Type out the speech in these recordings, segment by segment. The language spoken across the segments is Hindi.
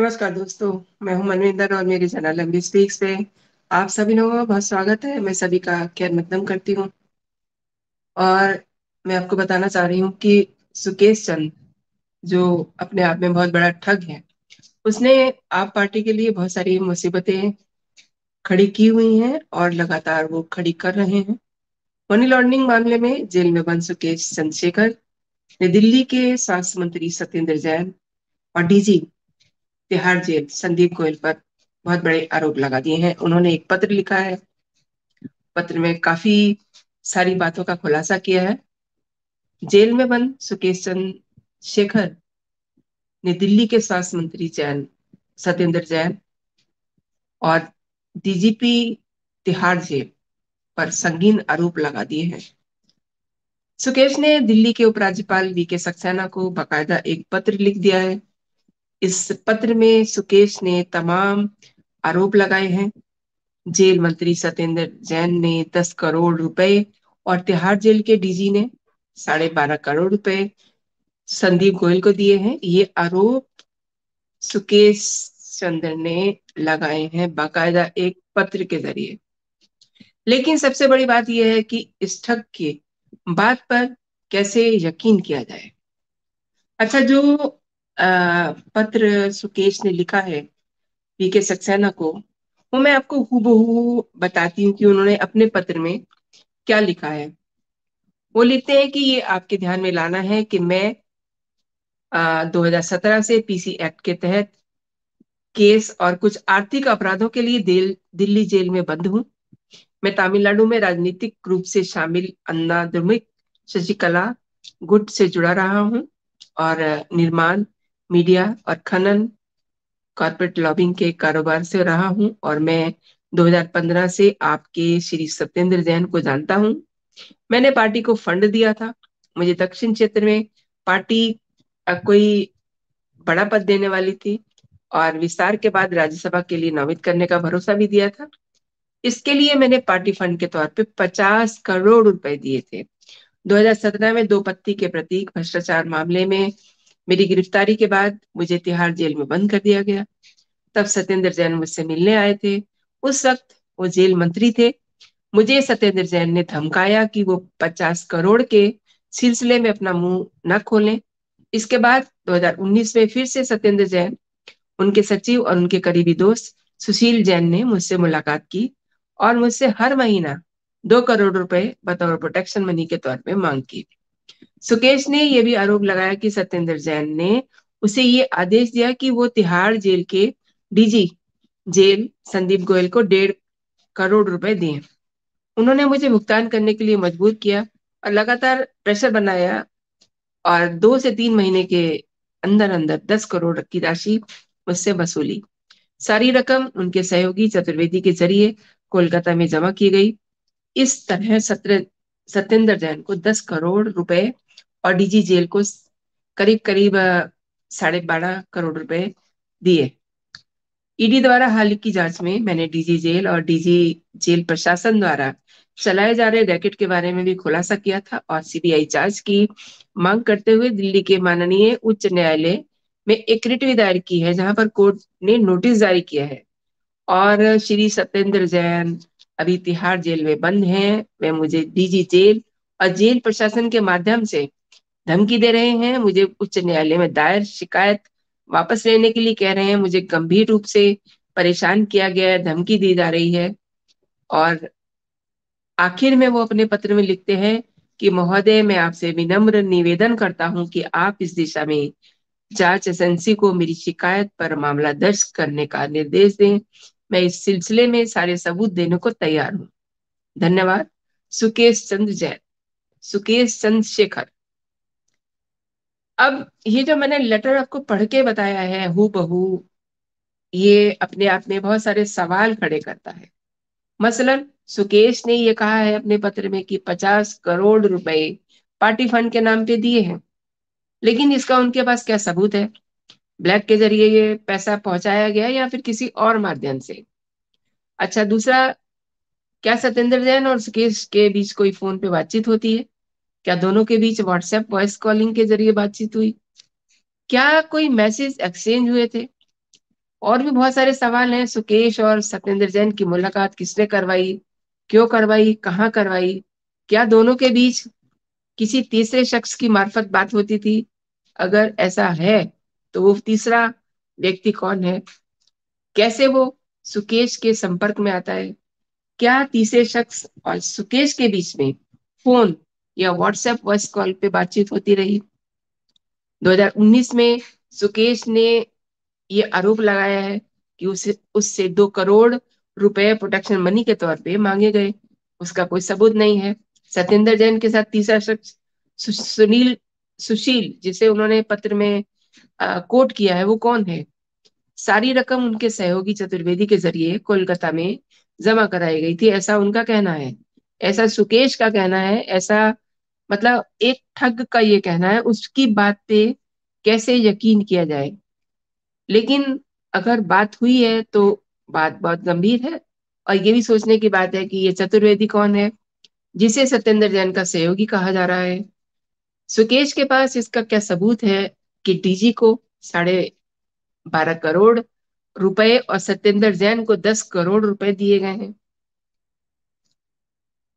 नमस्कार दोस्तों, मैं हूँ मनविंदर और मेरे चैनल लंबी स्पीक्स पे आप सभी लोगों का बहुत स्वागत है। मैं सभी का खैर मकदम करती हूँ। और मैं आपको बताना चाह रही हूँ कि सुकेश चंद, जो अपने आप में बहुत बड़ा ठग है, उसने आप पार्टी के लिए बहुत सारी मुसीबतें खड़ी की हुई हैं और लगातार वो खड़ी कर रहे हैं। मनी लॉन्ड्रिंग मामले में जेल में बंद सुकेश चंद्रशेखर ने दिल्ली के स्वास्थ्य मंत्री सत्येंद्र जैन और डीजी तिहाड़ जेल, संदीप गोयल पर बहुत बड़े आरोप लगा दिए हैं। उन्होंने एक पत्र लिखा है। पत्र में काफ़ी सारी बातों का खुलासा किया है। जेल में बंद सुकेश चंद शेखर, ने दिल्ली के स्वास्थ्य मंत्री जैन सत्येंद्र जैन और डीजीपी तिहाड़ जेल पर संगीन आरोप लगा दिए हैं। सुकेश ने दिल्ली के उपराज्यपाल वी के सक्सेना को बाकायदा एक पत्र लिख दिया है। इस पत्र में सुकेश ने तमाम आरोप लगाए हैं। जेल मंत्री सत्येंद्र जैन ने दस करोड़ रुपए और तिहाड़ जेल के डीजी ने साढ़े बारह करोड़ रुपए संदीप गोयल को दिए हैं। ये आरोप सुकेश चंद्र ने लगाए हैं बाकायदा एक पत्र के ज़रिए। लेकिन सबसे बड़ी बात यह है कि इस ठग की बात पर कैसे यकीन किया जाए? अच्छा जो पत्र सुकेश ने लिखा है पी के सक्सेना को। वो मैं आपको हूबहू बताती हूँ कि उन्होंने अपने पत्र में क्या लिखा है। वो लिखते हैं कि ये आपके ध्यान में लाना है कि मैं आ, 2017 से पीसी एक्ट के तहत केस और कुछ आर्थिक अपराधों के लिए दिल, दिल्ली जेल में बंद हूँ। मैं तमिलनाडु में राजनीतिक रूप से शामिल अन्ना दुर्मिक शशिकला गुट से जुड़ा रहा हूँ और निर्माण मीडिया और खनन कॉर्पोरेट लॉबिंग के कारोबार से रहा हूँ और मैं 2015 से आपके श्री सत्येंद्र जैन को जानता हूँ। मैंने पार्टी को फंड दिया था। मुझे दक्षिण क्षेत्र में पार्टी कोई बड़ा पद देने वाली थी और विस्तार के बाद राज्यसभा के लिए नामित करने का भरोसा भी दिया था। इसके लिए मैंने पार्टी फंड के तौर पे 50 करोड़ रुपए दिए थे। 2017 में दो पत्ती के प्रतीक भ्रष्टाचार मामले में मेरी गिरफ्तारी के बाद मुझे तिहाड़ जेल में बंद कर दिया गया। तब सत्येंद्र जैन मुझसे मिलने आए थे। उस वक्त वो जेल मंत्री थे। मुझे सत्येंद्र जैन ने धमकाया कि वो पचास करोड़ के सिलसिले में अपना मुँह न खोलें। इसके बाद 2019 में फिर से सत्येंद्र जैन, उनके सचिव और उनके करीबी दोस्त सुशील जैन ने मुझसे मुलाकात की और मुझसे हर महीना दो करोड़ रुपए बतौर प्रोटेक्शन मनी के तौर पे मांग की। सुकेश ने यह भी आरोप लगाया कि सत्येंद्र जैन ने उसे ये आदेश दिया कि वो तिहाड़ जेल के डीजी जेल संदीप गोयल को डेढ़ करोड़ रुपए दिए उन्होंने मुझे भुगतान करने के लिए मजबूर किया और लगातार प्रेशर बनाया और दो से तीन महीने के अंदर अंदर दस करोड़ की राशि मुझसे वसूली। सारी रकम उनके सहयोगी चतुर्वेदी के ज़रिए कोलकाता में जमा की गई। इस तरह सत्र सत्येंद्र जैन को दस करोड़ रुपए और डीजी जेल को करीब करीब साढ़े बारह करोड़ रुपए दिए। ईडी द्वारा हाल की जाँच में मैंने डीजी जेल और डीजी जेल प्रशासन द्वारा चलाए जा रहे रैकेट के बारे में भी खुलासा किया था और सीबीआई जाँच की मांग करते हुए दिल्ली के माननीय उच्च न्यायालय में एक रिट भी दायर की है, जहाँ पर कोर्ट ने नोटिस जारी किया है। और श्री सत्येंद्र जैन अभी तिहाड़ जेल में बंद हैं वे मुझे डीजी जेल और जेल प्रशासन के माध्यम से धमकी दे रहे हैं, मुझे उच्च न्यायालय में दायर शिकायत वापस लेने के लिए कह रहे हैं, मुझे गंभीर रूप से परेशान किया गया है, धमकी दी जा रही है। और आखिर में वो अपने पत्र में लिखते हैं कि, महोदय, मैं आपसे विनम्र निवेदन करता हूँ कि आप इस दिशा में जाँच एजेंसी को मेरी शिकायत पर मामला दर्ज करने का निर्देश दें। मैं इस सिलसिले में सारे सबूत देने को तैयार हूँ। धन्यवाद, सुकेश चंद्र जैन। सुकेश चंद्र शेखर। अब ये जो मैंने लेटर आपको पढ़ के बताया है हु बहू ये अपने आप में बहुत सारे सवाल खड़े करता है। मसलन, सुकेश ने ये कहा है अपने पत्र में कि पचास करोड़ रुपए पार्टी फंड के नाम पे दिए हैं, लेकिन इसका उनके पास क्या सबूत है? ब्लैक के ज़रिए ये पैसा पहुँचाया गया या फिर किसी और माध्यम से? अच्छा दूसरा, क्या सत्येंद्र जैन और सुकेश के बीच कोई फ़ोन पे बातचीत होती है? क्या दोनों के बीच व्हाट्सएप वॉइस कॉलिंग के ज़रिए बातचीत हुई? क्या कोई मैसेज एक्सचेंज हुए थे? और भी बहुत सारे सवाल हैं। सुकेश और सत्येंद्र जैन की मुलाकात किसने करवाई? क्यों करवाई? कहाँ करवाई? क्या दोनों के बीच किसी तीसरे शख्स की मार्फत बात होती थी? अगर ऐसा है तो वो तीसरा व्यक्ति कौन है? कैसे वो सुकेश के संपर्क में आता है? क्या तीसरे शख्स और सुकेश के बीच में फ़ोन या व्हाट्सएप वॉइस कॉल पे बातचीत होती रही। 2019 में सुकेश ने ये आरोप लगाया है कि उसे उससे दो करोड़ रुपए प्रोटेक्शन मनी के तौर पे मांगे गए। उसका कोई सबूत नहीं है। सत्येंद्र जैन के साथ तीसरा शख्स सुनील सुशील जिसे उन्होंने पत्र में आ, कोट किया है वो कौन है? सारी रकम उनके सहयोगी चतुर्वेदी के ज़रिए कोलकाता में जमा कराई गई थी ऐसा उनका कहना है। ऐसा सुकेश का कहना है ऐसा मतलब एक ठग का ये कहना है, उसकी बात पे कैसे यकीन किया जाए? लेकिन अगर बात हुई है तो बात बहुत गंभीर है और ये भी सोचने की बात है कि ये चतुर्वेदी कौन है, जिसे सत्येंद्र जैन का सहयोगी कहा जा रहा है। सुकेश के पास इसका क्या सबूत है कि डीजी को साढ़े बारह करोड़ रुपए और सत्येंद्र जैन को दस करोड़ रुपए दिए गए हैं?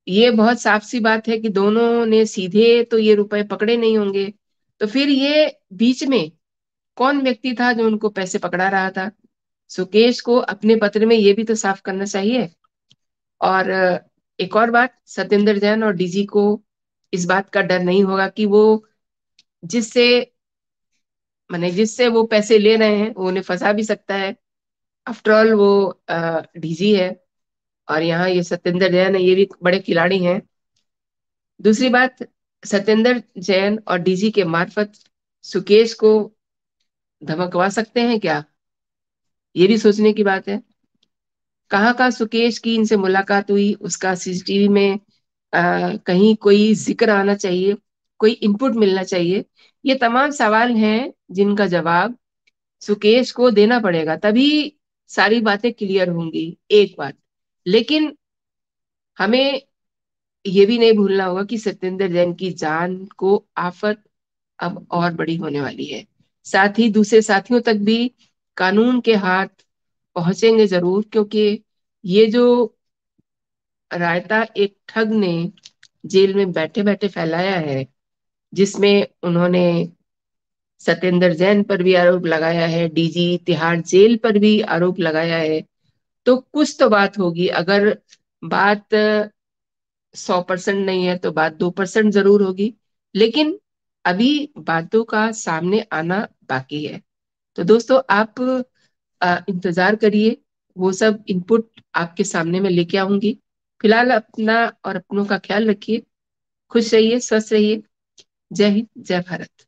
ये बहुत साफ़ सी बात है कि दोनों ने सीधे तो ये रुपए पकड़े नहीं होंगे। तो फिर ये बीच में कौन व्यक्ति था जो उनको पैसे पकड़ा रहा था? सुकेश को अपने पत्र में ये भी तो साफ़ करना चाहिए। और, एक और बात, सत्येंद्र जैन और डीजी को इस बात का डर नहीं होगा कि वो जिससे, मैंने जिससे वो पैसे ले रहे हैं, वो उन्हें फंसा भी सकता है। आफ्टरऑल वो डीजी है। और यहाँ ये सत्येंद्र जैन ये भी बड़े खिलाड़ी हैं। दूसरी बात सत्येंद्र जैन और डीजी के मार्फत सुकेश को धमकवा सकते हैं क्या? ये भी सोचने की बात है। कहाँ का सुकेश की इनसे मुलाकात हुई उसका सीसीटीवी में आ, कहीं कोई ज़िक्र आना चाहिए कोई इनपुट मिलना चाहिए ये तमाम सवाल हैं जिनका जवाब सुकेश को देना पड़ेगा तभी सारी बातें क्लियर होंगी एक बात। लेकिन हमें ये भी नहीं भूलना होगा कि सत्येंद्र जैन की जान को आफत अब और बड़ी होने वाली है। साथ ही दूसरे साथियों तक भी कानून के हाथ पहुँचेंगे ज़रूर, क्योंकि ये जो रायता एक ठग ने जेल में बैठे बैठे फैलाया है, जिसमें उन्होंने सत्येंद्र जैन पर भी आरोप लगाया है, डीजी तिहाड़ जेल पर भी आरोप लगाया है तो कुछ तो बात होगी। अगर बात सौ परसेंट नहीं है तो बात दो परसेंट ज़रूर होगी। लेकिन अभी बातों का सामने आना बाकी है। तो दोस्तों, आप इंतज़ार करिए। वो सब इनपुट आपके सामने में लेके आऊँगी। फ़िलहाल अपना और अपनों का ख्याल रखिए। खुश रहिए, स्वस्थ रहिए। जय हिंद, जय भारत।